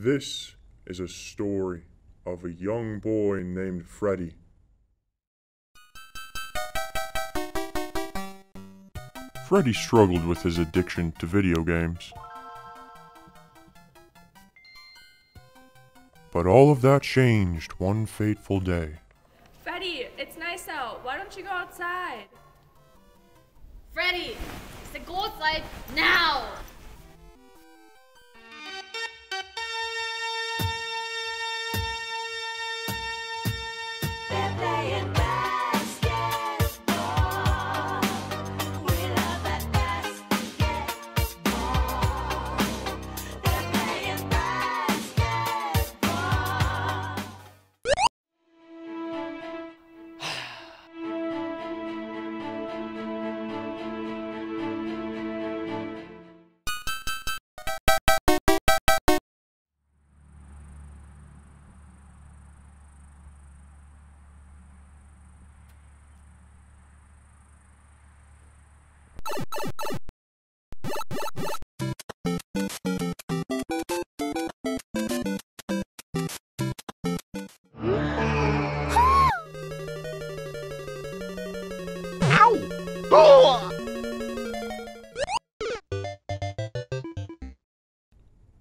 This is a story of a young boy named Freddy. Freddy struggled with his addiction to video games. But all of that changed one fateful day. Freddy, it's nice out. Why don't you go outside? Freddy, it's the go outside now!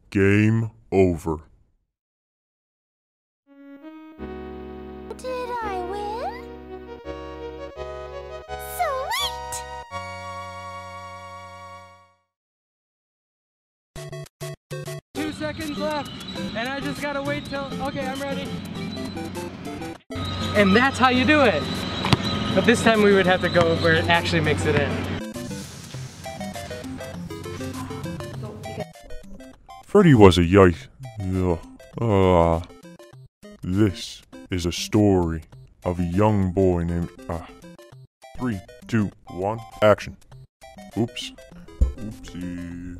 Game over. Did I win? Sweet! Two seconds left, and I just gotta wait till. Okay, I'm ready. And that's how you do it. But this time we would have to go where it actually makes it in. Freddy was a yite. Ugh. Ah. This is a story of a young boy named. Ah. Three, two, one, action. Oops. Oopsie.